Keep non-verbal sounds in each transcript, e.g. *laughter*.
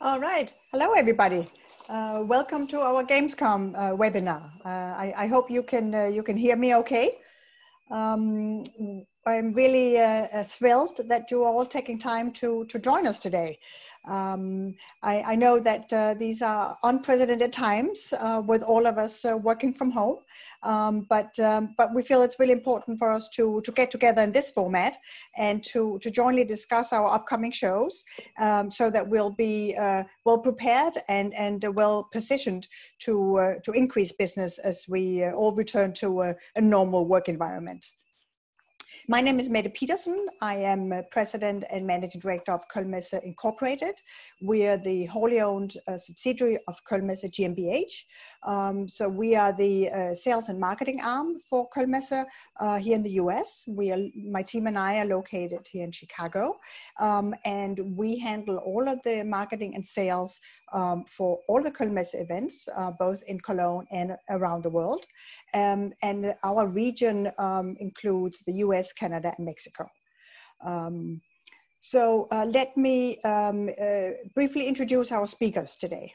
All right. Hello, everybody. Uh, welcome to our Gamescom uh, webinar. Uh, I, I, hope you can uh, you can hear me okay. Um, I'm really uh, uh, thrilled that you're all taking time to to join us today. Um, I, I, know that uh, these are unprecedented times uh, with all of us uh, working from home, um, but um, but we feel it's really important for us to to get together in this format and to to jointly discuss our upcoming shows, um, so that we'll be uh, well prepared and and well positioned to uh, to increase business as we uh, all return to a, a normal work environment. My name is Mette Petersen. I am President and Managing Director of Koelnmesse Incorporated. We are the wholly owned uh, subsidiary of Koelnmesse GmbH. Um, so we are the uh, sales and marketing arm for Koelnmesse uh, here in the US. We are, my team and I are located here in Chicago. Um, and we handle all of the marketing and sales um, for all the Koelnmesse events, uh, both in Cologne and around the world. Um, and our region um, includes the US, Canada, and Mexico. Um, so uh, let me um, uh, briefly introduce our speakers today.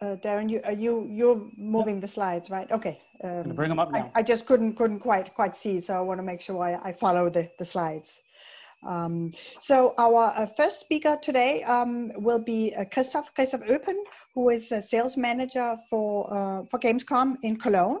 Uh, Darren, you, you you're moving yep. the slides, right? Okay. Um, bring them up now. I, I, just couldn't couldn't quite quite see, so I want to make sure I, I follow the the slides. Um, so our uh, first speaker today um, will be uh, Christoph, Christoph Oepen, who is a sales manager for, uh, for Gamescom in Cologne.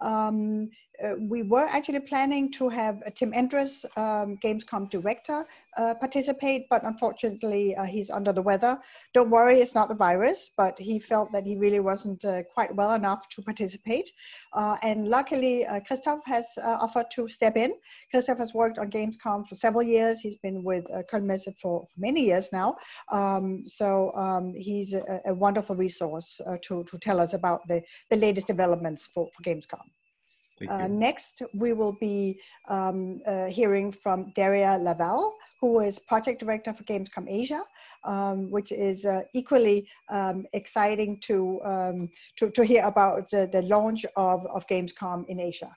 Um, uh, we were actually planning to have Tim Endres, um, Gamescom director, uh, participate, but unfortunately uh, he's under the weather. Don't worry, it's not the virus, but he felt that he really wasn't uh, quite well enough to participate. Uh, and luckily, uh, Christoph has offered to step in. Christoph has worked on Gamescom for several years. He's been with uh, Koelnmesse for, for many years now. Um, so um, he's a, a, wonderful resource to, to tell us about the, the latest developments for, for Gamescom. Uh, next, we will be um, uh, hearing from Daria Laval, who is project director for Gamescom Asia, um, which is uh, equally um, exciting to, um, to, to, hear about the, the launch of, of Gamescom in Asia.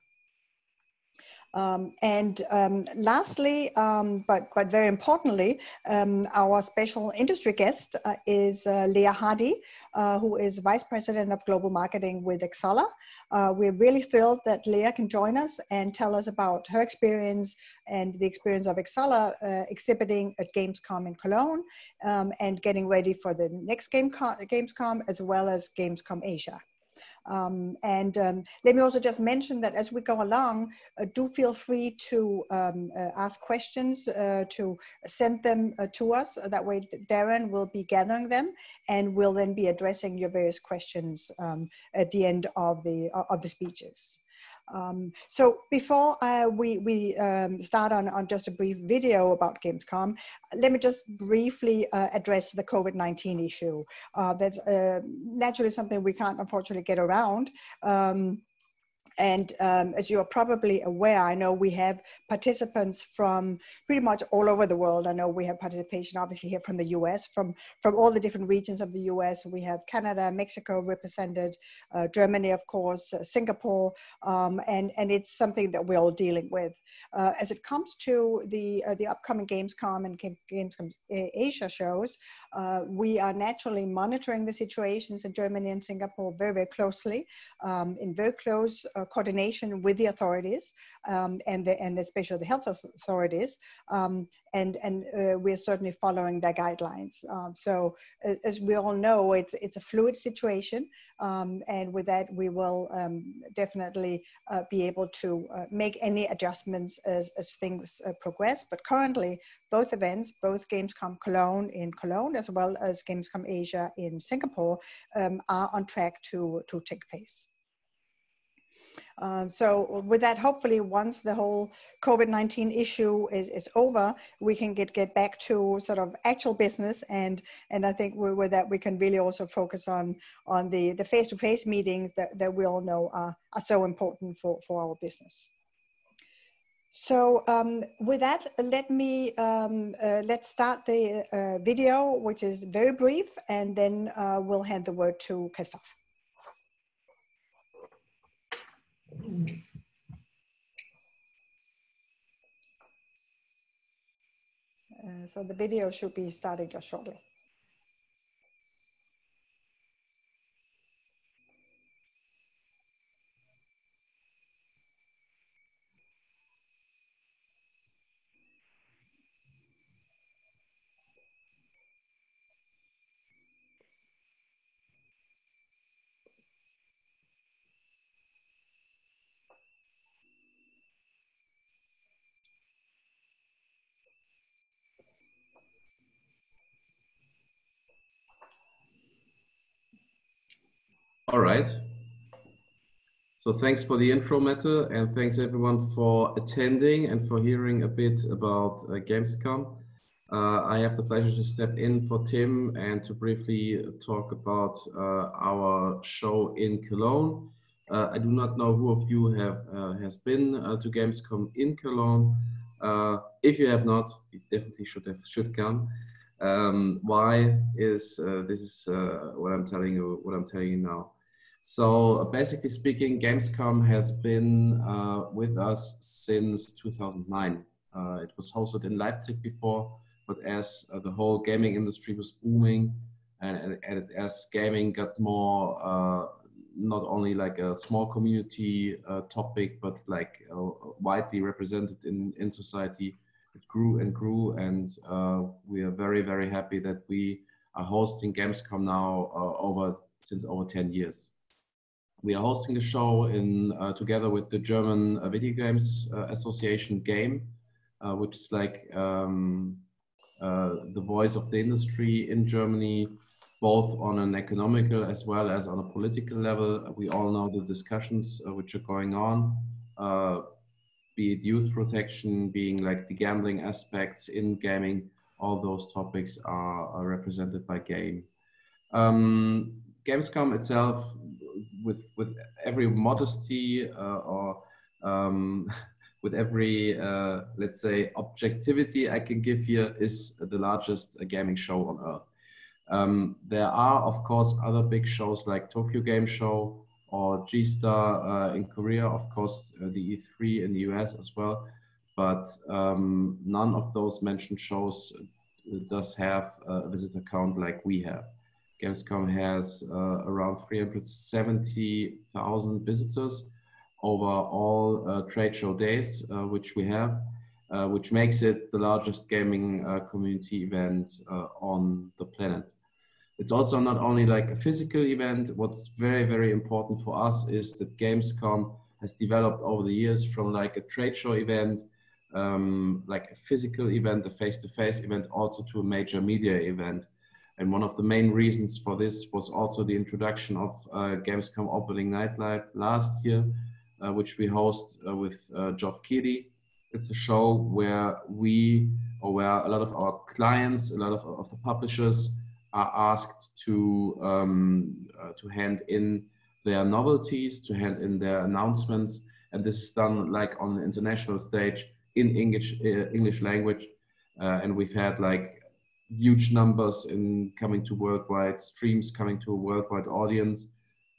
Um, and um, lastly, um, but, but very importantly, um, our special industry guest uh, is uh, Leah Hardy, uh, who is Vice President of Global Marketing with Xsolla. Uh, we're really thrilled that Leah can join us and tell us about her experience and the experience of Xsolla uh, exhibiting at Gamescom in Cologne um, and getting ready for the next Gamescom as well as Gamescom Asia. Um, and um, let me also just mention that as we go along, uh, do feel free to um, uh, ask questions, uh, to send them uh, to us. That way Darren will be gathering them and we'll then be addressing your various questions um, at the end of the, of the speeches. Um, so before uh, we, we um, start on, on just a brief video about Gamescom, let me just briefly uh, address the COVID-19 issue. Uh, that's uh, naturally something we can't unfortunately get around. Um, and um, as you are probably aware, I know we have participants from pretty much all over the world. I know we have participation obviously here from the US, from, from all the different regions of the US. We have Canada, Mexico represented, uh, Germany, of course, uh, Singapore, um, and, and it's something that we're all dealing with. Uh, as it comes to the, uh, the upcoming Gamescom and Gamescom Asia shows, uh, we are naturally monitoring the situations in Germany and Singapore very, very closely, um, in very close uh, coordination with the authorities um, and, the, and especially the health authorities. Um, and, and uh, we're certainly following their guidelines. Um, so as we all know, it's, it's a fluid situation. Um, and with that, we will um, definitely uh, be able to uh, make any adjustments as, as things uh, progress. But currently, both events, both Gamescom Cologne in Cologne, as well as Gamescom Asia in Singapore, um, are on track to, to take place. Um, so with that, hopefully once the whole COVID-19 issue is, is over, we can get, get back to sort of actual business. And, and I think with that, we can really also focus on, on the, the face-to-face meetings that, that we all know are, are so important for, for our business. So um, with that, let me, um, uh, let's start the uh, video, which is very brief, and then uh, we'll hand the word to Christoph. Uh, so the video should be starting just shortly. All right. So thanks for the intro, Mette, and thanks everyone for attending and for hearing a bit about uh, Gamescom. Uh, I have the pleasure to step in for Tim and to briefly talk about uh, our show in Cologne. Uh, I do not know who of you have uh, has been uh, to Gamescom in Cologne. if you have not, you definitely should have should come. Um, why is this is what I'm telling you what I'm telling you now. So basically speaking, Gamescom has been uh, with us since 2009. Uh, it was hosted in Leipzig before, but as uh, the whole gaming industry was booming and, and as gaming got more uh, not only like a small community topic, but like widely represented in, in society, it grew and grew, and uh, we are very very happy that we are hosting Gamescom now uh, over since over 10 years. We are hosting a show in uh, together with the German uh, Video Games uh, Association Game, uh, which is like um, the voice of the industry in Germany, both on an economical as well as on a political level. We all know the discussions which are going on be it youth protection, being like the gambling aspects in gaming, all those topics are, are represented by game. Um, Gamescom itself, with with every modesty uh, or um, *laughs* with every uh, let's say objectivity I can give here, is the largest uh, gaming show on earth. Um, there are of course other big shows like Tokyo Game Show or G-Star uh, in Korea, of course, uh, the E3 in the US as well. But um, none of those mentioned shows does have a visitor count like we have. Gamescom has uh, around 370,000 visitors over all uh, trade show days, uh, which we have, uh, which makes it the largest gaming community event on the planet it's also not only like a physical event. What's very, very important for us is that Gamescom has developed over the years from like a trade show event, um, like a physical event, a face-to-face -face event, also to a major media event. And one of the main reasons for this was also the introduction of uh, Gamescom Opening Night Live last year, uh, which we host uh, with uh, Geoff Keighley. It's a show where we, or where a lot of our clients, a lot of, of the publishers, are asked to um, uh, to hand in their novelties, to hand in their announcements, and this is done like on the international stage in English uh, English language, and we've had like huge numbers in coming to worldwide streams, coming to a worldwide audience,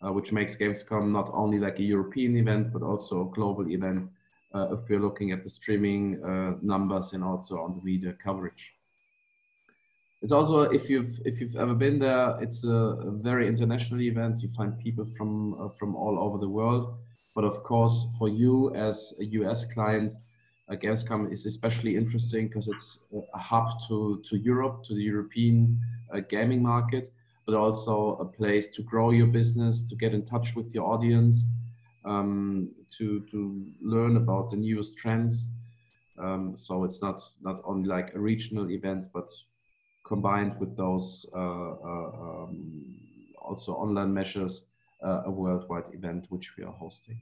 uh, which makes Gamescom not only like a European event but also a global event. Uh, if we're looking at the streaming uh, numbers and also on the media coverage. It's also if you've if you've ever been there, it's a, very international event. You find people from uh, from all over the world. But of course, for you as a US client, uh, Gamescom is especially interesting because it's a hub to to Europe, to the European uh, gaming market, but also a place to grow your business, to get in touch with your audience, um, to to learn about the newest trends. Um, so it's not not only like a regional event, but combined with those uh, uh, um, also online measures, uh, a worldwide event which we are hosting.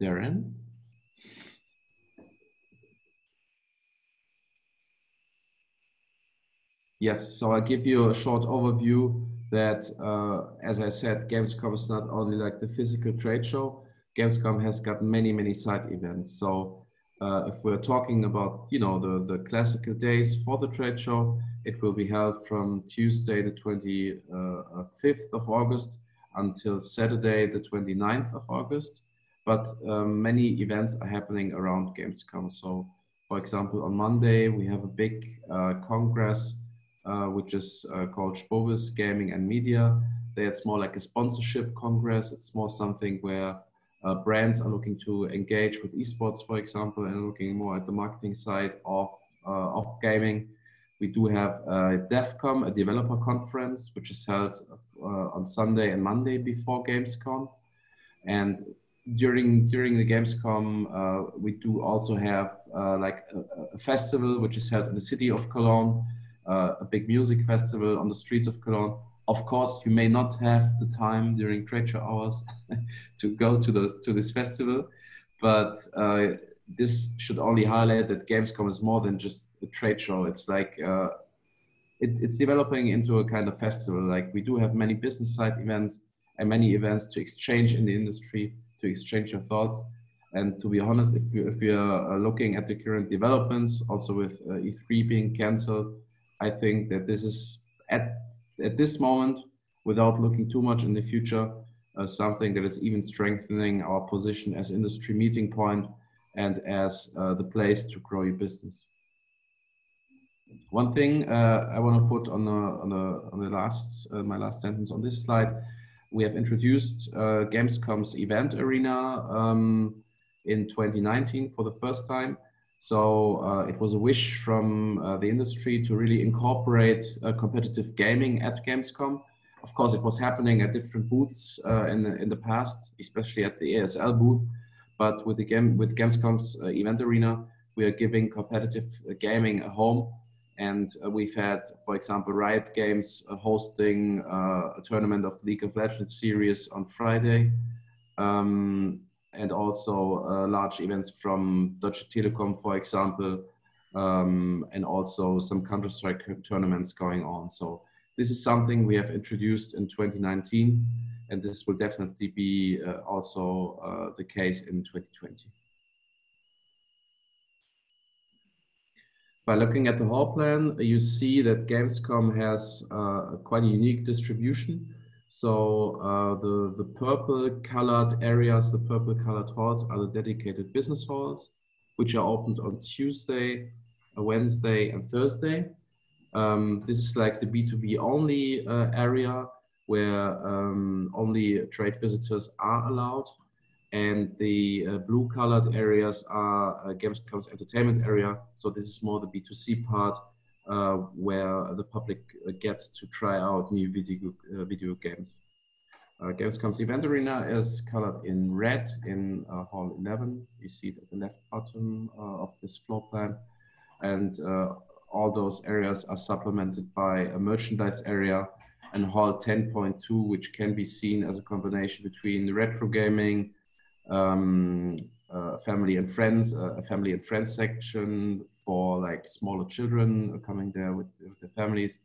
Darren? Yes, so I give you a short overview that, uh, as I said, Gamescom is not only like the physical trade show, Gamescom has got many, many side events. So uh, if we're talking about, you know, the, the classical days for the trade show, it will be held from Tuesday, the 25th of August until Saturday, the 29th of August. But um, many events are happening around Gamescom. So For example, on Monday, we have a big uh, congress, uh, which is uh, called SPOBIS Gaming and Media. There it's more like a sponsorship congress. It's more something where uh, brands are looking to engage with esports, for example, and looking more at the marketing side of, uh, of gaming. We do have a DevCom, a developer conference, which is held uh, on Sunday and Monday before Gamescom. And during during the Gamescom, uh, we do also have uh, like a, a, festival which is held in the city of Cologne, uh, a big music festival on the streets of Cologne. Of course, you may not have the time during trade show hours *laughs* to go to those to this festival, but uh, this should only highlight that Gamescom is more than just a trade show. It's like uh, it, it's developing into a kind of festival. Like we do have many business side events and many events to exchange in the industry to exchange your thoughts. And to be honest, if you if you're uh, looking at the current developments, also with uh, E3 being cancelled, I think that this is at at this moment, without looking too much in the future, uh, something that is even strengthening our position as industry meeting point and as uh, the place to grow your business. One thing uh, I want to put on the on the on the last uh, my last sentence on this slide we have introduced uh, Gamescom's event arena um, in 2019 for the first time. So uh, it was a wish from uh, the industry to really incorporate uh, competitive gaming at Gamescom. Of course, it was happening at different booths uh, in, the, in the past, especially at the ESL booth. But with the game with Gamescom's uh, event arena, we are giving competitive gaming a home and uh, we've had, for example, Riot Games uh, hosting uh, a tournament of the League of Legends series on Friday. Um, and also large events from Deutsche Telekom, for example, um, and also some Counter Strike tournaments going on. So this is something we have introduced in 2019, and this will definitely be uh, also uh, the case in 2020. By looking at the hall plan, you see that Gamescom has uh, quite a unique distribution. So uh, the, the purple colored areas, the purple colored halls are the dedicated business halls, which are opened on Tuesday, Wednesday, and Thursday. Um, this is like the B2B only uh, area where um, only trade visitors are allowed and the uh, blue colored areas are uh, Gamescom's entertainment area. So this is more the B2C part uh, where the public uh, gets to try out new video, uh, video games. Uh, Gamescom's event arena is colored in red in Hall 11. You see it at the left bottom of this floor plan. And all those areas are supplemented by a merchandise area and Hall 10.2, which can be seen as a combination between retro gaming, um, uh, family and friends, uh, a family and friends section for like smaller children coming there with, with their families,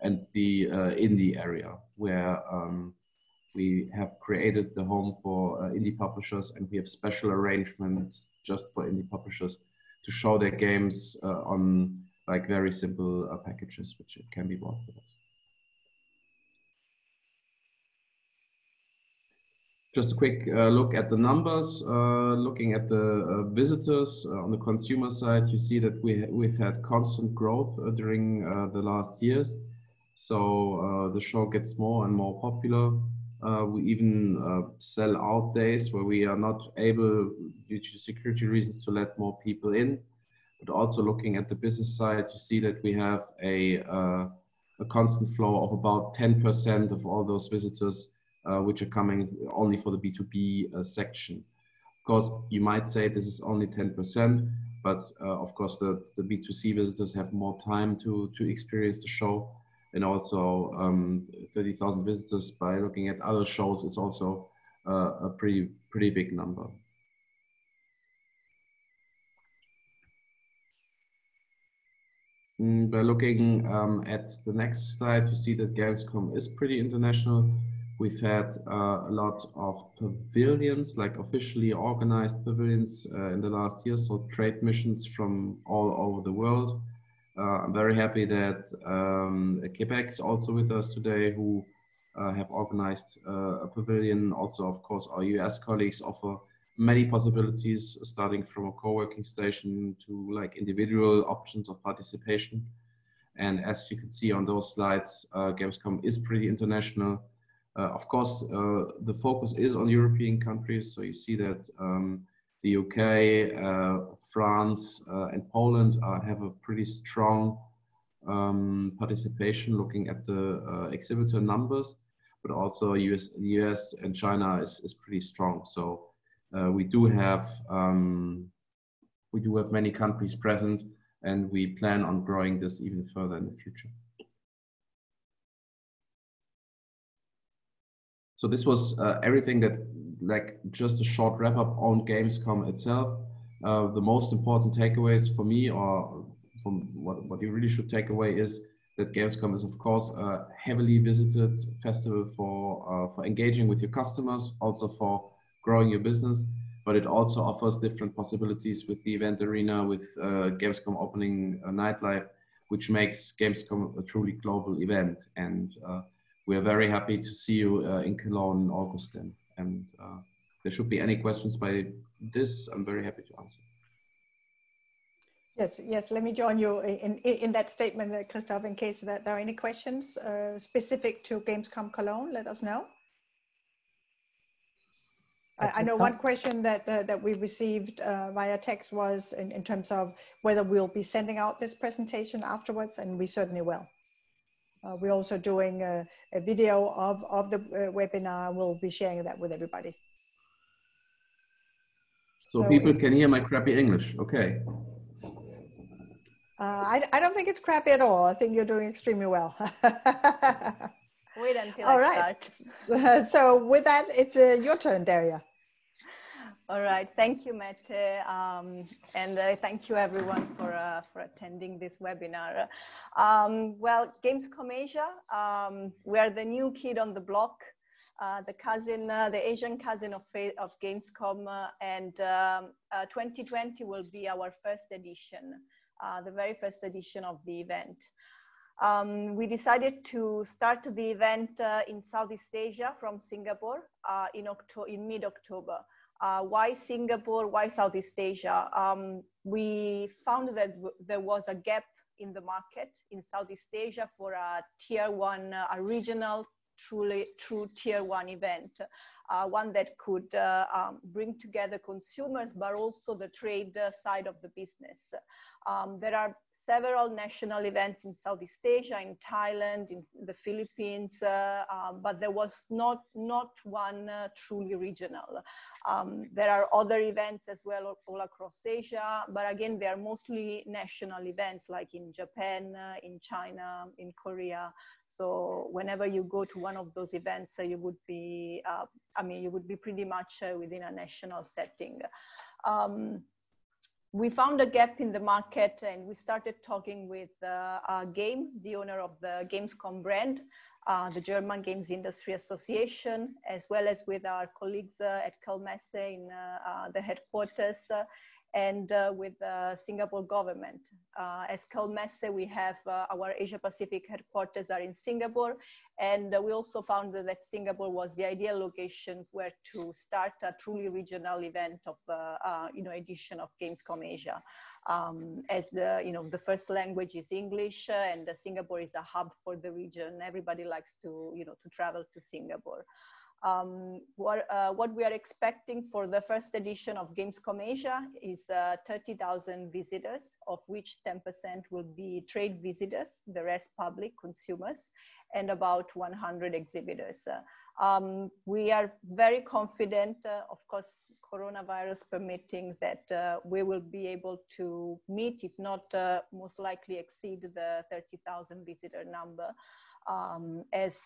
and the uh, indie area where um, we have created the home for uh, indie publishers and we have special arrangements just for indie publishers to show their games uh, on like very simple packages which can be bought with us. Just a quick uh, look at the numbers, uh, looking at the uh, visitors uh, on the consumer side, you see that we, we've had constant growth uh, during uh, the last years. So the show gets more and more popular. we even sell out days where we are not able, due to security reasons, to let more people in. But also looking at the business side, you see that we have a, a constant flow of about 10% of all those visitors uh, which are coming only for the B2B uh, section. Of course, you might say this is only 10%, but uh, of course the, the B2C visitors have more time to, to experience the show. And also um, 30,000 visitors by looking at other shows is also a pretty, pretty big number. Mm, by looking um, at the next slide, you see that Gamescom is pretty international. We've had uh, a lot of pavilions, like officially organized pavilions uh, in the last year, so trade missions from all over the world. Uh, I'm very happy that um, Quebec is also with us today, who uh, have organized uh, a pavilion. Also, of course, our US colleagues offer many possibilities, starting from a co-working station to like individual options of participation. And as you can see on those slides, uh, Gamescom is pretty international. Uh, of course, uh, the focus is on European countries. So you see that um, the UK, uh, France, and Poland have a pretty strong um, participation looking at the exhibitor numbers, but also US, US and China is, is pretty strong. So we do have um, we do have many countries present and we plan on growing this even further in the future. So this was uh, everything that, like just a short wrap up on Gamescom itself. Uh, the most important takeaways for me or from what, what you really should take away is that Gamescom is of course a heavily visited festival for, uh, for engaging with your customers, also for growing your business but it also offers different possibilities with the event arena, with uh, Gamescom Opening Night Live, which makes Gamescom a truly global event. And uh, we are very happy to see you uh, in Cologne in August then. And uh, there should be any questions by this, I'm very happy to answer. Yes, yes. Let me join you in, in, in that statement, uh, Christoph, in case that there are any questions specific to Gamescom Cologne, let us know. I, I know one question that uh, that we received uh, via text was in, in terms of whether we'll be sending out this presentation afterwards, and we certainly will. Uh, we're also doing a, a, video of, of the uh, webinar. We'll be sharing that with everybody. So, so people can hear my crappy English. Okay. Uh, I, I don't think it's crappy at all. I think you're doing extremely well. *laughs* Wait until all I right. start. *laughs* so with that, it's uh, your turn, Daria. All right, thank you, Mette, um, and uh, thank you everyone for, uh, for attending this webinar. Um, well, Gamescom Asia, um, we are the new kid on the block, uh, the cousin, uh, the Asian cousin of, of Gamescom, uh, and 2020 um, uh, will be our first edition, the very first edition of the event. Um, we decided to start the event in Southeast Asia from Singapore in, in mid-October. Uh, why Singapore? Why Southeast Asia? Um, we found that there was a gap in the market in Southeast Asia for a tier one, uh, a regional, truly true tier one event, uh, one that could uh, um, bring together consumers, but also the trade uh, side of the business. Um, there are several national events in Southeast Asia, in Thailand, in the Philippines, uh, um, but there was not, not one uh, truly regional. Um, there are other events as well all across Asia, but again, they are mostly national events like in Japan, uh, in China, in Korea. So whenever you go to one of those events, uh, you would be, uh, I mean, you would be pretty much uh, within a national setting. Um, we found a gap in the market and we started talking with uh, Game, the owner of the Gamescom brand, uh, the German Games Industry Association, as well as with our colleagues uh, at Koelnmesse in uh, uh, the headquarters and with the Singapore government. as Koelnmesse, we have our Asia Pacific headquarters are in Singapore, and we also found that Singapore was the ideal location where to start a truly regional event of, you know, edition of Gamescom Asia um, as the you know the first language is English uh, and Singapore is a hub for the region. Everybody likes to you know to travel to Singapore. Um, what, uh, what we are expecting for the first edition of Gamescom Asia is uh, 30,000 visitors, of which 10% will be trade visitors, the rest public consumers, and about 100 exhibitors. Uh, um, we are very confident, uh, of course, coronavirus permitting, that uh, we will be able to meet, if not uh, most likely exceed the 30,000 visitor number. Um, as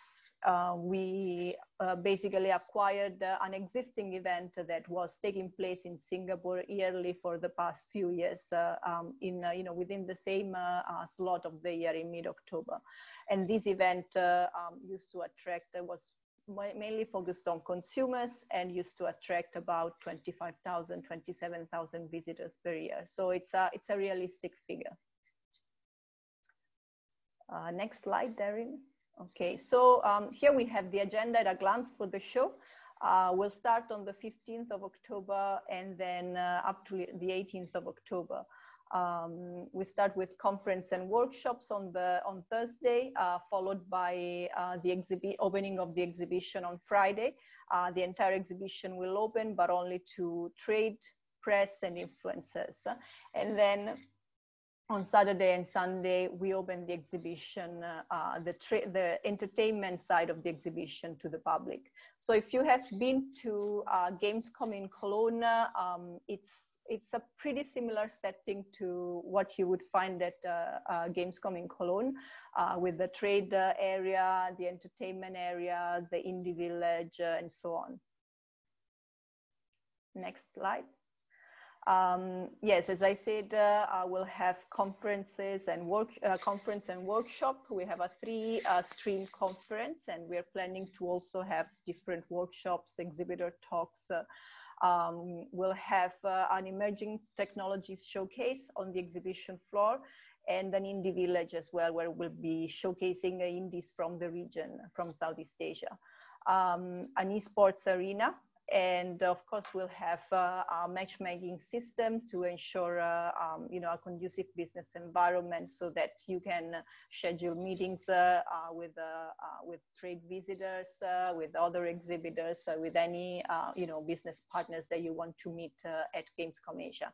uh, we uh, basically acquired uh, an existing event that was taking place in Singapore yearly for the past few years um, in, you know, within the same slot of the year in mid-October. And this event um, used to attract, was mainly focused on consumers and used to attract about 25,000, 27,000 visitors per year. So it's a, it's a realistic figure. Uh, next slide, Darren. Okay, so um, here we have the agenda at a glance for the show. Uh, we'll start on the 15th of October and then uh, up to the 18th of October. Um, we start with conference and workshops on the on Thursday, uh, followed by uh, the opening of the exhibition on Friday. Uh, the entire exhibition will open, but only to trade, press, and influencers. And then on Saturday and Sunday, we open the exhibition, uh, the, the entertainment side of the exhibition to the public. So if you have been to uh, Gamescom in Cologne, um, it's it's a pretty similar setting to what you would find at uh, uh, Gamescom in Cologne, uh, with the trade area, the entertainment area, the indie village, and so on. Next slide. Um, yes, as I said, uh, will have conferences and work uh, conference and workshop. We have a three uh, stream conference, and we're planning to also have different workshops, exhibitor talks. Uh, um, we'll have uh, an emerging technologies showcase on the exhibition floor and an indie village as well, where we'll be showcasing indies from the region, from Southeast Asia. Um, an esports arena and of course we'll have uh, a matchmaking system to ensure uh, um, you know a conducive business environment so that you can schedule meetings uh, uh with uh, uh, with trade visitors with other exhibitors with any you know business partners that you want to meet at Gamescom Asia.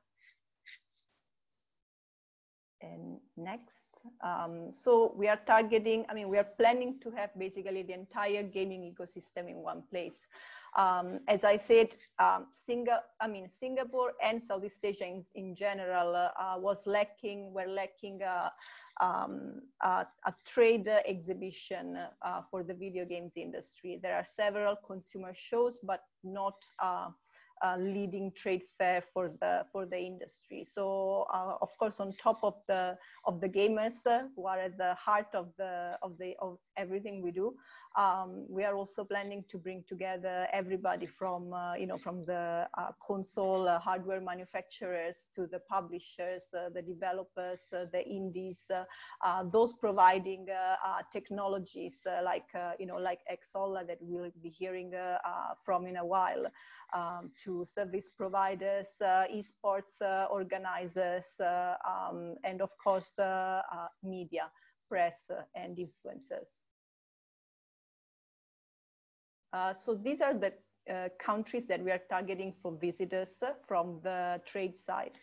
And next um, so we are targeting i mean we are planning to have basically the entire gaming ecosystem in one place um, as I said, um, Singa I mean, Singapore and Southeast Asia in, in general uh, was lacking, were lacking uh, um, a, trade exhibition uh, for the video games industry. There are several consumer shows, but not uh, leading trade fair for the for the industry. So of course, on top of the of the gamers who are at the heart of the of the of everything we do, um, we are also planning to bring together everybody from, uh, you know, from the uh, console uh, hardware manufacturers to the publishers, uh, the developers, uh, the indies, uh, those providing technologies like, you know, like Xsolla that we'll be hearing from in a while, um, to service providers, esports organizers, um, and of course, media, press, and influencers. Uh, so these are the uh, countries that we are targeting for visitors uh, from the trade side.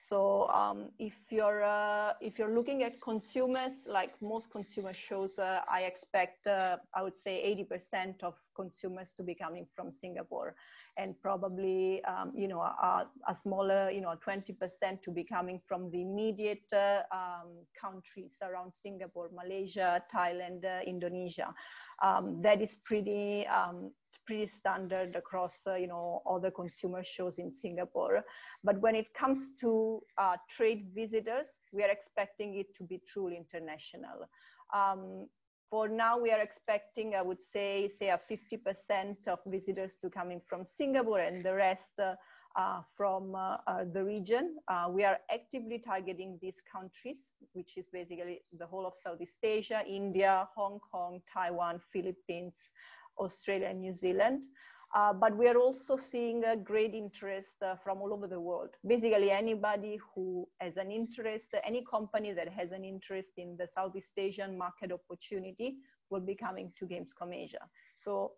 So um, if you're uh, if you're looking at consumers, like most consumer shows, uh, I expect uh, I would say 80% of consumers to be coming from Singapore, and probably um, you know a, a, smaller you know 20% to be coming from the immediate um, countries around Singapore, Malaysia, Thailand, Indonesia. Um, that is pretty um, pretty standard across uh, you know all the consumer shows in Singapore. But when it comes to uh, trade visitors, we are expecting it to be truly international. Um, for now, we are expecting, I would say, say a 50% of visitors to coming from Singapore and the rest uh, uh, from uh, uh, the region. Uh, we are actively targeting these countries, which is basically the whole of Southeast Asia, India, Hong Kong, Taiwan, Philippines, Australia, and New Zealand. Uh, but we are also seeing a great interest uh, from all over the world. Basically, anybody who has an interest, any company that has an interest in the Southeast Asian market opportunity will be coming to Gamescom Asia. So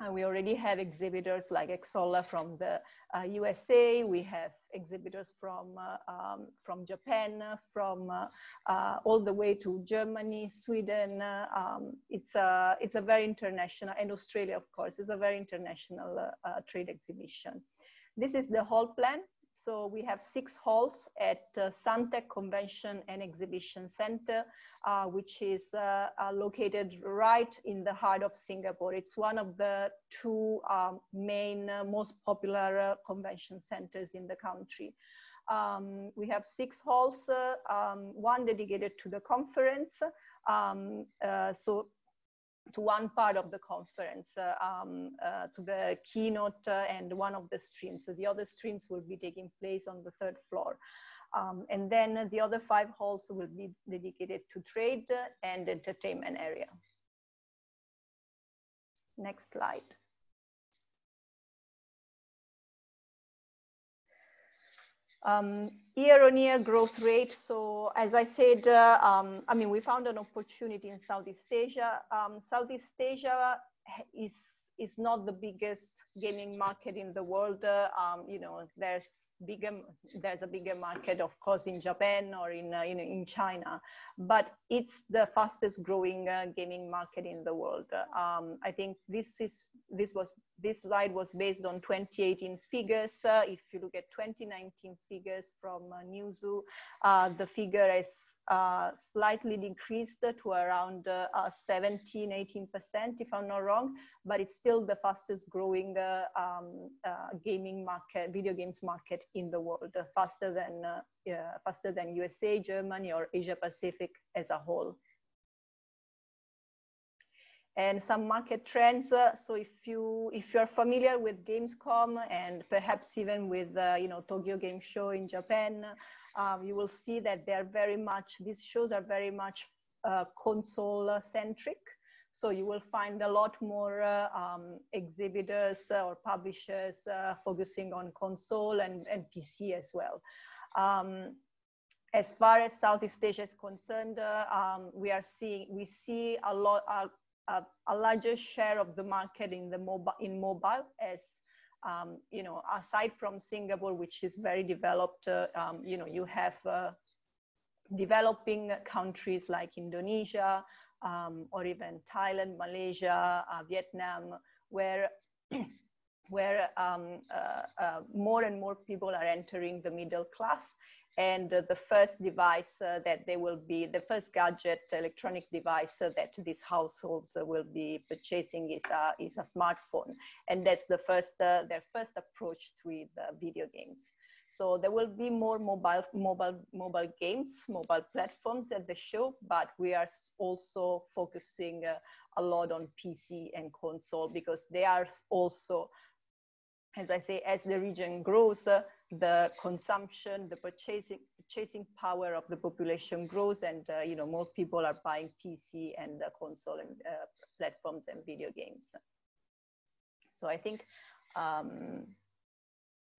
uh, we already have exhibitors like Xsolla from the uh, USA. We have exhibitors from, uh, um, from Japan, from uh, uh, all the way to Germany, Sweden. Um, it's, a, it's a very international, and Australia, of course, is a very international trade exhibition. This is the hall plan. So we have six halls at uh, Suntec Convention and Exhibition Center, uh, which is uh, uh, located right in the heart of Singapore. It's one of the two um, main, uh, most popular uh, convention centers in the country. Um, we have six halls, um, one dedicated to the conference. Um, so to one part of the conference, uh, um, uh, to the keynote uh, and one of the streams. So the other streams will be taking place on the third floor. Um, and then the other five halls will be dedicated to trade and entertainment area. Next slide. Um, year-on-year growth rate. So as I said, uh, um, I mean, we found an opportunity in Southeast Asia. Um, Southeast Asia is is not the biggest gaming market in the world. Uh, um, you know, there's bigger, there's a bigger market, of course, in Japan or in, uh, in, in, China, but it's the fastest growing uh, gaming market in the world. Um, I think this is, this was, this slide was based on 2018 figures. Uh, if you look at 2019 figures from uh, Newzoo, uh, the figure is uh, slightly decreased to around uh, 17, 18%, if I'm not wrong, but it's still the fastest growing um, gaming market, video games market in the world, uh, faster than, faster than USA, Germany, or Asia Pacific as a whole and some market trends. Uh, so if you if you're familiar with Gamescom and perhaps even with uh, you know Tokyo Game Show in Japan, um, you will see that they're very much, these shows are very much uh, console centric. So you will find a lot more uh, um, exhibitors uh, or publishers uh, focusing on console and, and PC as well. Um, as far as Southeast Asia is concerned, uh, um, we are seeing, we see a lot, a, a larger share of the market in the mobile, in mobile as um, you know, aside from Singapore, which is very developed, uh, um, you know, you have uh, developing countries like Indonesia um, or even Thailand, Malaysia, uh, Vietnam, where *clears throat* where um, uh, uh, more and more people are entering the middle class and uh, the first device uh, that they will be, the first gadget, electronic device uh, that these households will be purchasing is a, is a smartphone. And that's the first, their first approach with video games. So there will be more mobile, mobile, mobile games, mobile platforms at the show, but we are also focusing uh, a lot on PC and console because they are also, as I say, as the region grows, uh, the consumption, the purchasing, purchasing power of the population grows and, uh, you know, more people are buying PC and uh, console and uh, platforms and video games. So I think, um,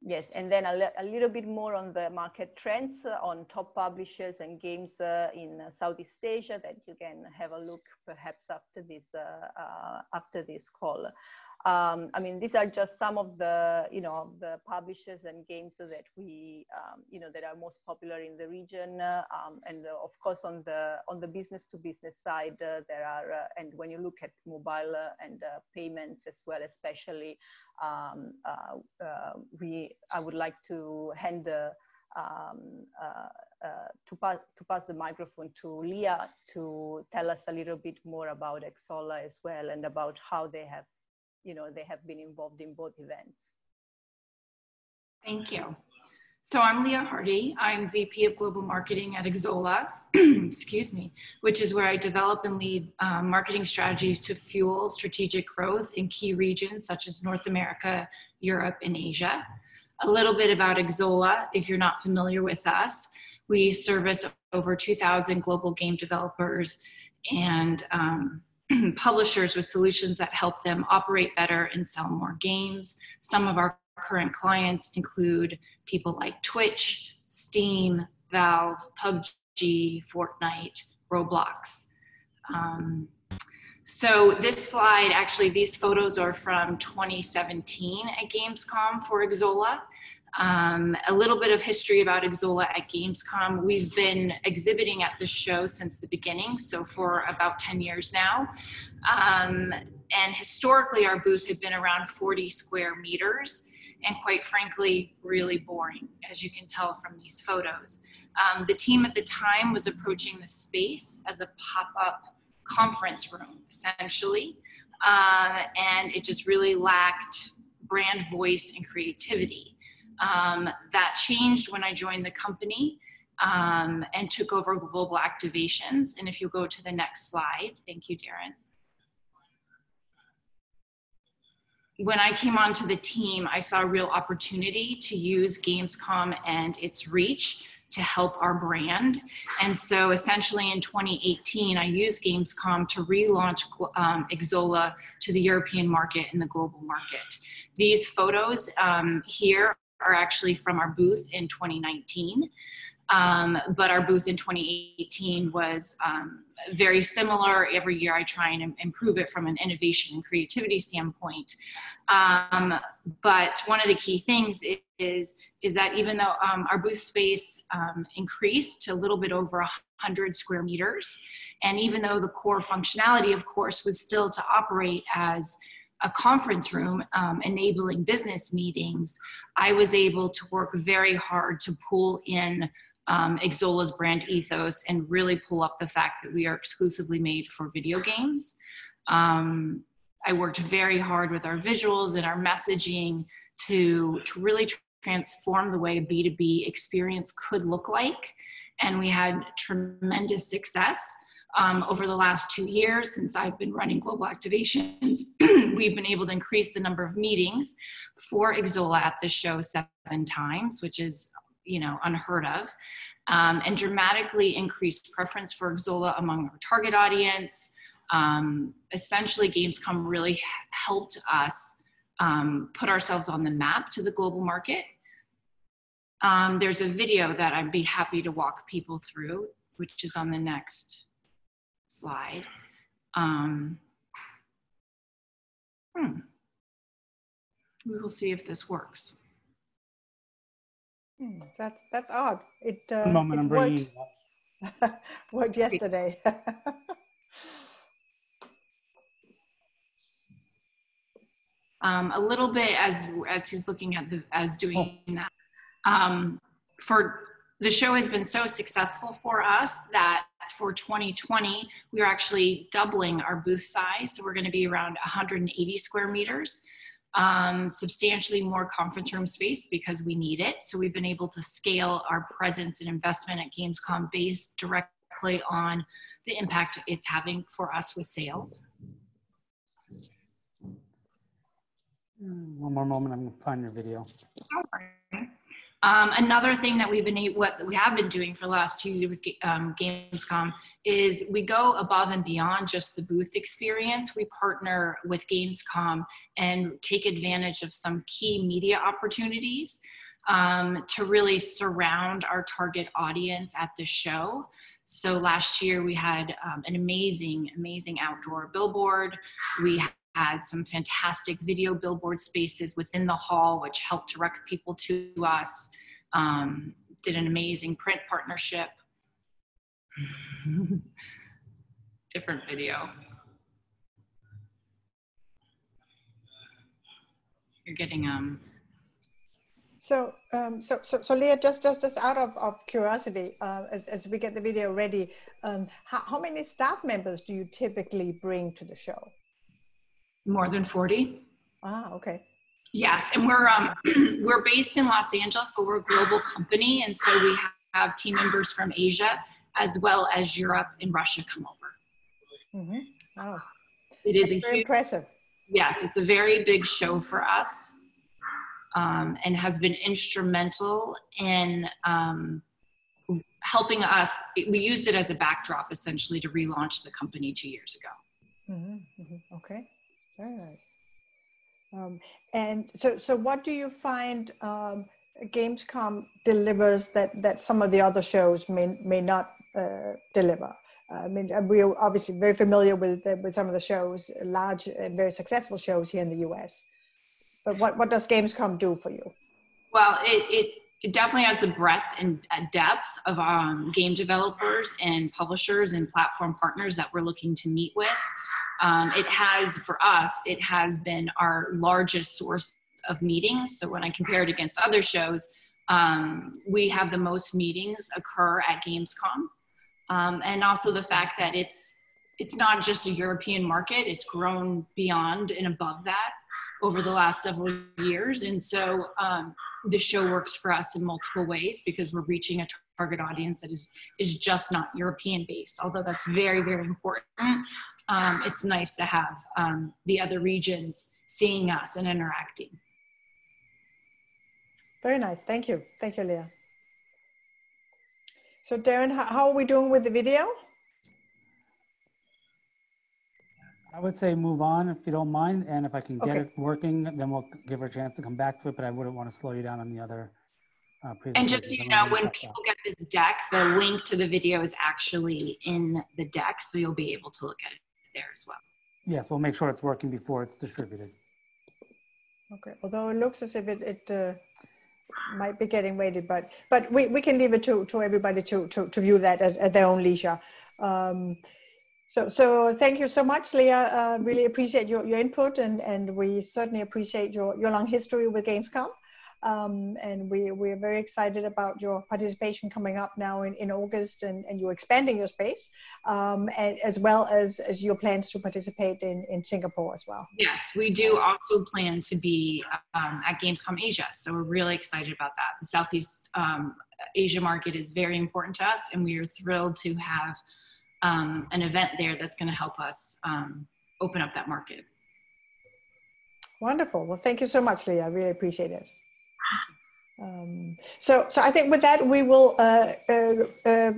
yes, and then a, a, little bit more on the market trends uh, on top publishers and games uh, in uh, Southeast Asia that you can have a look perhaps after this, after this call. Um, I mean, these are just some of the, you know, the publishers and games that we, um, you know, that are most popular in the region. Uh, um, and uh, of course, on the on the business to business side, uh, there are, uh, and when you look at mobile uh, and uh, payments as well, especially, um, we, I would like to hand the, um, to, pass, to pass the microphone to Leah to tell us a little bit more about Xsolla as well and about how they have you know, they have been involved in both events. Thank you. So I'm Leah Hardy. I'm VP of Global Marketing at Xsolla, *clears throat* excuse me, which is where I develop and lead um, marketing strategies to fuel strategic growth in key regions such as North America, Europe, and Asia. A little bit about Xsolla, if you're not familiar with us. We service over 2,000 global game developers and um, *clears throat* publishers with solutions that help them operate better and sell more games. Some of our current clients include people like Twitch, Steam, Valve, PUBG, Fortnite, Roblox. Um, so this slide, actually, these photos are from 2017 at Gamescom for Xsolla. Um, a little bit of history about Xsolla at Gamescom. We've been exhibiting at the show since the beginning, so for about 10 years now. Um, and historically, our booth had been around 40 square meters and quite frankly, really boring, as you can tell from these photos. Um, the team at the time was approaching the space as a pop-up conference room, essentially, uh, and it just really lacked brand voice and creativity. Um, that changed when I joined the company um, and took over global activations. And if you go to the next slide, thank you, Darren. When I came onto the team, I saw a real opportunity to use Gamescom and its reach to help our brand. And so essentially in 2018, I used Gamescom to relaunch um, Xsolla to the European market and the global market. These photos um, here are actually from our booth in 2019. Um, but our booth in 2018 was um, very similar. Every year I try and improve it from an innovation and creativity standpoint. Um, but one of the key things is, is that even though um, our booth space um, increased to a little bit over 100 square meters, and even though the core functionality, of course, was still to operate as a conference room um, enabling business meetings, I was able to work very hard to pull in um, Xsolla's brand ethos and really pull up the fact that we are exclusively made for video games. Um, I worked very hard with our visuals and our messaging to, to really transform the way a B2B experience could look like. And we had tremendous success. Um, over the last two years since I've been running global activations, *clears throat* we've been able to increase the number of meetings for Xsolla at the show seven times, which is you know unheard of um, and dramatically increased preference for Xsolla among our target audience. Um, essentially, Gamescom really helped us um, put ourselves on the map to the global market. Um, there's a video that I'd be happy to walk people through, which is on the next slide. Um, hmm. We will see if this works. Hmm, that's that's odd. It, uh, One moment, it I'm worked, *laughs* worked yesterday. *laughs* um, a little bit as as he's looking at the as doing oh. that. Um, for the show has been so successful for us that for 2020 we are actually doubling our booth size. So we're going to be around 180 square meters um, substantially more conference room space because we need it. So we've been able to scale our presence and investment at Gamescom based directly on the impact it's having for us with sales. One more moment, I'm gonna find your video. Um, another thing that we've been what we have been doing for the last two years with um, Gamescom is we go above and beyond just the booth experience. We partner with Gamescom and take advantage of some key media opportunities um, to really surround our target audience at the show. So last year we had um, an amazing, amazing outdoor billboard. We had some fantastic video billboard spaces within the hall, which helped direct people to us. Um, did an amazing print partnership. *laughs* Different video. You're getting um. So, um, so, so, so Leah, just, just, just out of, of curiosity, uh, as, as we get the video ready, um, how, how many staff members do you typically bring to the show? More than 40. Ah, okay. Yes, and we're um, *clears throat* we're based in Los Angeles, but we're a global company, and so we have team members from Asia as well as Europe and Russia come over. Mm-hmm. Oh, it is a very huge, impressive. Yes, it's a very big show for us, um, and has been instrumental in um, helping us. We used it as a backdrop, essentially, to relaunch the company two years ago. Mm-hmm. Mm-hmm. Okay. Very nice. Um, and so, so what do you find um, Gamescom delivers that, that some of the other shows may, may not uh, deliver? I mean, uh, we're obviously very familiar with, uh, with some of the shows, large and very successful shows here in the US. But what, what does Gamescom do for you? Well, it, it, it definitely has the breadth and uh, depth of um, game developers and publishers and platform partners that we're looking to meet with. Um, it has, for us, it has been our largest source of meetings. So when I compare it against other shows, um, we have the most meetings occur at Gamescom. Um, and also the fact that it's, it's not just a European market, it's grown beyond and above that over the last several years. And so um, the show works for us in multiple ways because we're reaching a target audience that is, is just not European based, although that's very, very important um, it's nice to have um, the other regions seeing us and interacting. Very nice. Thank you. Thank you, Leah. So Darren, how are we doing with the video? I would say move on if you don't mind, and if I can get Okay. it working, then we'll give her a chance to come back to it, but I wouldn't want to slow you down on the other uh, And just so you know, when cut people get this deck, the link to the video is actually in the deck, so you'll be able to look at it there as well. Yes, we'll make sure it's working before it's distributed. Okay, although it looks as if it, it uh, might be getting ready, but but we, we can leave it to, to everybody to, to, to view that at, at their own leisure. Um, so so thank you so much, Leah. Uh, really appreciate your, your input and, and we certainly appreciate your, your long history with Gamescom. Um, and we, we're very excited about your participation coming up now in, in August and, and you expanding your space, um, and as well as, as your plans to participate in, in Singapore as well. Yes, we do also plan to be um, at Gamescom Asia, so we're really excited about that. The Southeast um, Asia market is very important to us, and we are thrilled to have um, an event there that's going to help us um, open up that market. Wonderful. Well, thank you so much, Leah. I really appreciate it. Um, so, so I think with that, we will uh, uh, uh,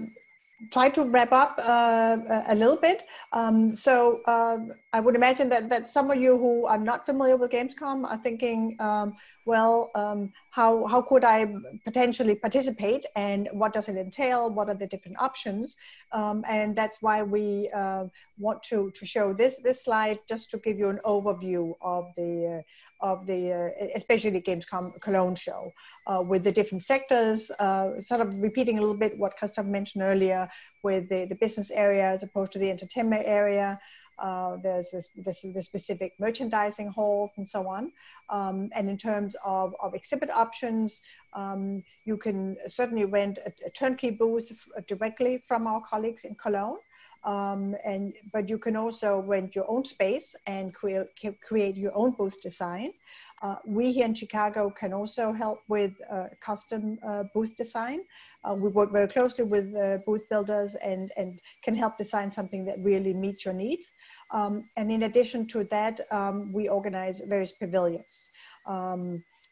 try to wrap up uh, a- a little bit. Um, so um, I would imagine that, that some of you who are not familiar with Gamescom are thinking, um, well, how, how could I potentially participate and what does it entail? What are the different options? Um, and that's why we uh, want to, to show this, this slide just to give you an overview of the, uh, of the, uh, especially Gamescom Cologne show uh, with the different sectors, uh, sort of repeating a little bit what Christoph mentioned earlier with the, the business area as opposed to the entertainment area. Uh, there's this, this, the specific merchandising halls and so on. Um, and in terms of, of exhibit options, um, you can certainly rent a, a turnkey booth directly from our colleagues in Cologne. Um, and but you can also rent your own space and create create your own booth design. Uh, we here in Chicago can also help with uh, custom uh, booth design. Uh, we work very closely with booth builders and, and can help design something that really meets your needs. Um, and in addition to that, um, we organize various pavilions.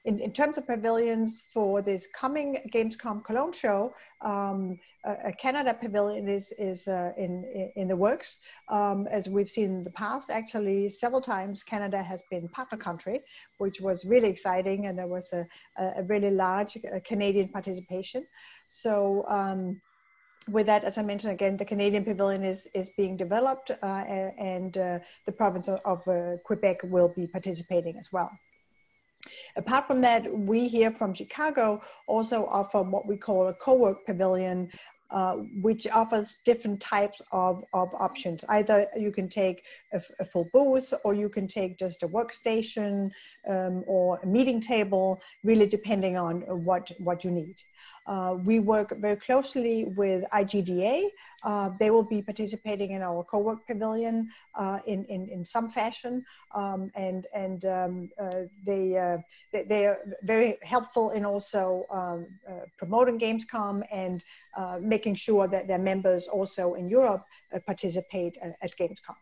In, in terms of pavilions for this coming Gamescom Cologne show, um, a, a Canada pavilion is, is uh, in, in, the works. Um, as we've seen in the past, actually, several times Canada has been partner country, which was really exciting, and there was a, a really large uh, Canadian participation. So, um, with that, as I mentioned again, the Canadian pavilion is, is being developed, uh, and uh, the province of, of uh, Quebec will be participating as well. Apart from that, we here from Chicago also offer what we call a co-work pavilion, uh, which offers different types of, of options. Either you can take a, full booth or you can take just a workstation um, or a meeting table, really depending on what, what you need. Uh, we work very closely with IGDA. Uh, they will be participating in our co-work pavilion uh, in, in, in some fashion. Um, and and um, uh, they, uh, they, they are very helpful in also um, uh, promoting Gamescom and making sure that their members also in Europe participate at Gamescom.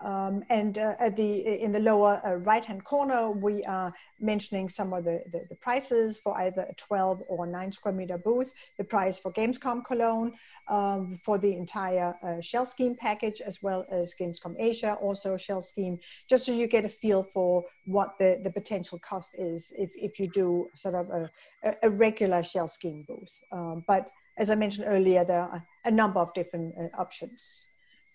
Um, and uh, at the in the lower uh, right hand corner, we are mentioning some of the, the, the prices for either a 12 or 9 square meter booth, the price for Gamescom Cologne, um, for the entire uh, shell scheme package, as well as Gamescom Asia, also shell scheme, just so you get a feel for what the, the potential cost is if, if you do sort of a, a, regular shell scheme booth. Um, but as I mentioned earlier, there are a number of different uh, options.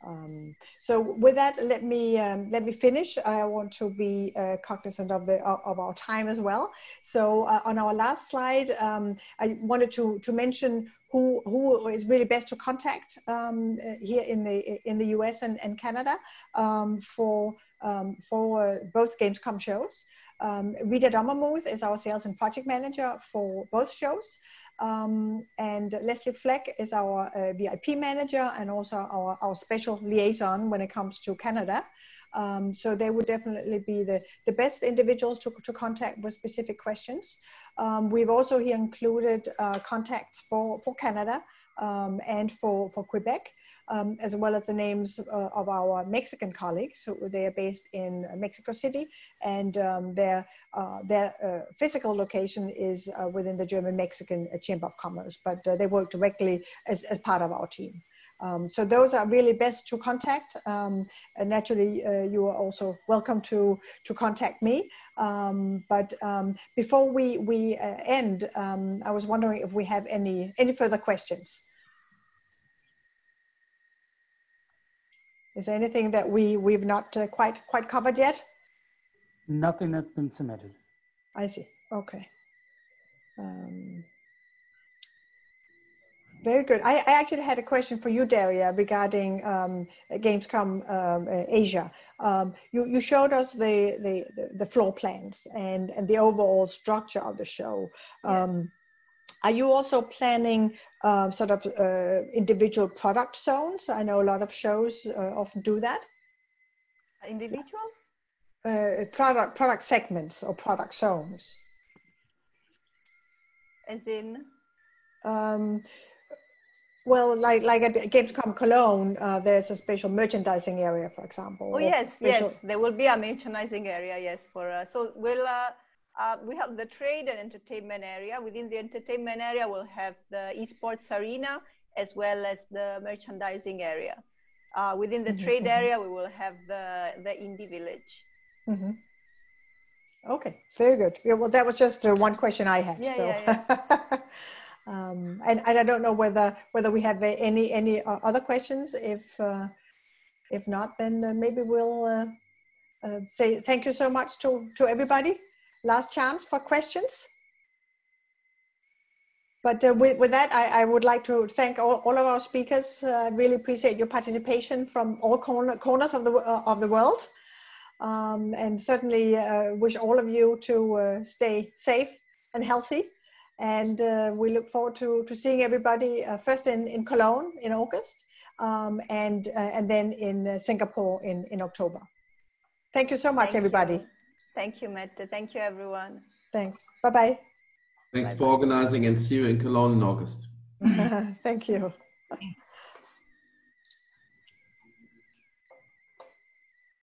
Um, so with that, let me um, let me finish. I want to be uh, cognizant of the of our time as well. So uh, on our last slide, um, I wanted to to mention who who is really best to contact um, uh, here in the in the US and, and Canada um, for um, for both Gamescom shows. Um, Rita Dommermuth is our sales and project manager for both shows. Um, and Leslie Fleck is our uh, VIP manager and also our, our special liaison when it comes to Canada. Um, so they would definitely be the, the best individuals to, to contact with specific questions. Um, we've also here included uh, contacts for, for Canada um, and for, for Quebec. Um, as well as the names uh, of our Mexican colleagues. So they are based in Mexico City, and um, their uh, their uh, physical location is uh, within the German Mexican Chamber of Commerce, but uh, they work directly as, as part of our team. Um, so those are really best to contact. Um, and naturally, uh, you are also welcome to to contact me. Um, but um, before we we uh, end, um, I was wondering if we have any any further questions. Is there anything that we we've not uh, quite quite covered yet? Nothing that's been submitted. I see. Okay. Um, very good. I, I, actually had a question for you, Daria, regarding um, Gamescom um, uh, Asia. Um, you, you showed us the, the, the, floor plans and, and the overall structure of the show. Yeah. Um, are you also planning uh, sort of uh, individual product zones? I know a lot of shows uh, often do that. Individual? Uh, product product segments or product zones. As in? Well, like like at Gamescom Cologne, uh, there's a special merchandising area, for example. Oh yes, special... yes, there will be a merchandising area. Yes, for uh, so we'll uh, uh, we have the trade and entertainment area. Within the entertainment area, we'll have the esports arena as well as the merchandising area. Uh, within the mm -hmm, trade mm -hmm. area, we will have the the indie village. Mm -hmm. Okay, very good. Yeah, well, that was just uh, one question I had. Yeah, so. yeah, yeah. *laughs* um, and, and I don't know whether whether we have any any uh, other questions. If uh, if not, then uh, maybe we'll uh, uh, say thank you so much to to everybody. Last chance for questions. But uh, with, with that, I, I would like to thank all, all of our speakers. I really appreciate your participation from all corner, corners of the of the world, um, and certainly wish all of you to stay safe and healthy and uh, we look forward to, to seeing everybody uh, first in, in Cologne in August um, and, uh, and then in uh, Singapore in, in October. Thank you so much, Thank everybody. You. Thank you, Mette. Thank you, everyone. Thanks. Bye-bye. Thanks Bye -bye. for organizing and see you in Cologne in August. *laughs* Thank you.